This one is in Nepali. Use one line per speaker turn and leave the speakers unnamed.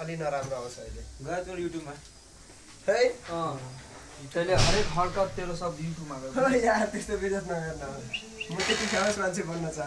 अलि नराम्रो आउँछ अहिले।
गयो युट्युबमा।
है?
तैँले हरेक हर्कत तेरो सब युट्युबमा गयो।
यार त्यस्तो बिजनेस नगर्न। म त्यति फेमस मान्छे बन्न चाहन्छु।